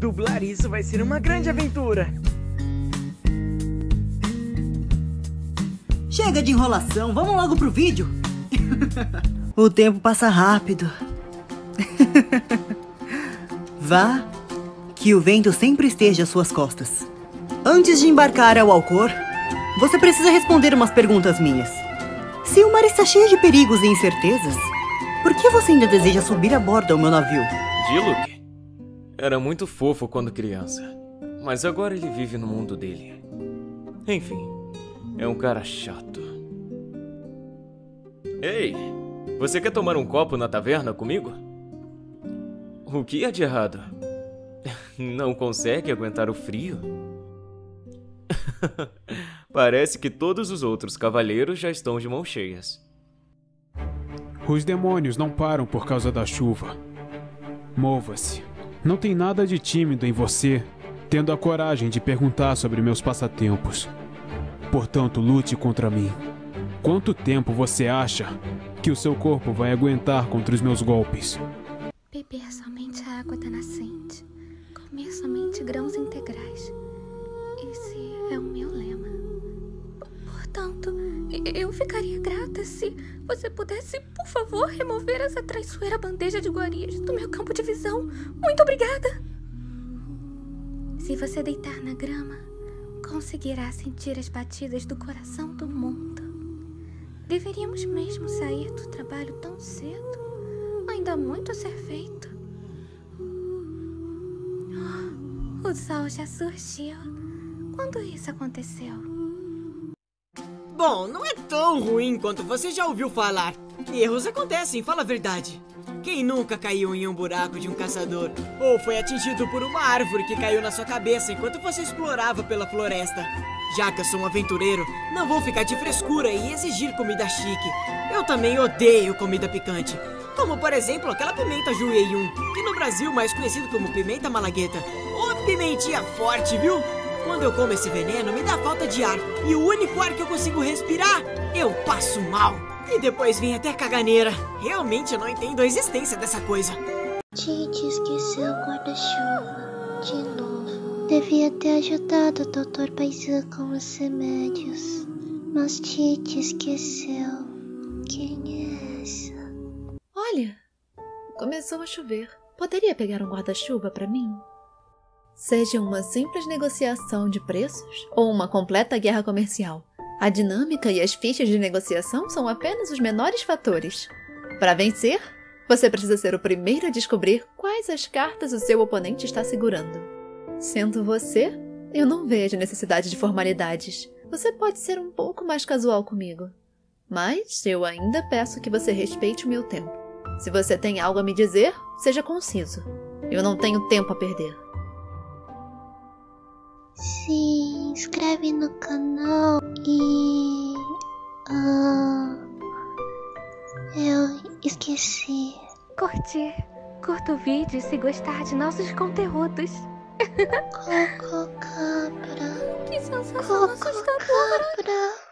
Dublar isso vai ser uma grande aventura. Chega de enrolação, vamos logo pro vídeo. o tempo passa rápido. Vá, que o vento sempre esteja às suas costas. Antes de embarcar ao Alcor, você precisa responder umas perguntas minhas. Se o mar está cheio de perigos e incertezas, por que você ainda deseja subir a bordo ao meu navio? Diluc era muito fofo quando criança, mas agora ele vive no mundo dele. Enfim, é um cara chato. Ei, você quer tomar um copo na taverna comigo? O que é de errado? Não consegue aguentar o frio? Parece que todos os outros cavaleiros já estão de mãos cheias. Os demônios não param por causa da chuva. Mova-se. Não tem nada de tímido em você, tendo a coragem de perguntar sobre meus passatempos. Portanto, lute contra mim. Quanto tempo você acha que o seu corpo vai aguentar contra os meus golpes? Beber somente a água da nascente. Comer somente grãos integrais. Esse é o meu lema. Portanto, eu ficaria grata se você pudesse, por favor, remover essa traiçoeira bandeja de iguarias do meu campo de visão. Muito obrigada! Se você deitar na grama, conseguirá sentir as batidas do coração do mundo. Deveríamos mesmo sair do trabalho tão cedo. Ainda há muito a ser feito. O sol já surgiu. Quando isso aconteceu? Bom, não é tão ruim quanto você já ouviu falar. Erros acontecem, fala a verdade. Quem nunca caiu em um buraco de um caçador? Ou foi atingido por uma árvore que caiu na sua cabeça enquanto você explorava pela floresta? Já que eu sou um aventureiro, não vou ficar de frescura e exigir comida chique. Eu também odeio comida picante. Como, por exemplo, aquela pimenta Jueyun, que no Brasil é mais conhecido como pimenta malagueta. Ô, pimentinha forte, viu? Quando eu como esse veneno, me dá falta de ar. E o único ar que eu consigo respirar, eu passo mal. E depois vem até caganeira. Realmente eu não entendo a existência dessa coisa. Tite esqueceu o guarda-chuva. De novo. Devia ter ajudado o Dr. Paisan com os remédios. Mas Tite esqueceu. Quem é essa? Olha, começou a chover. Poderia pegar um guarda-chuva para mim? Seja uma simples negociação de preços ou uma completa guerra comercial. A dinâmica e as fichas de negociação são apenas os menores fatores. Para vencer, você precisa ser o primeiro a descobrir quais as cartas o seu oponente está segurando. Sendo você, eu não vejo necessidade de formalidades. Você pode ser um pouco mais casual comigo. Mas eu ainda peço que você respeite o meu tempo. Se você tem algo a me dizer, seja conciso. Eu não tenho tempo a perder. Se inscreve no canal e. Ah, eu esqueci. Curtir. Curta o vídeo se gostar de nossos conteúdos. Coco Cabra. Que sensação assustadora! Cabra.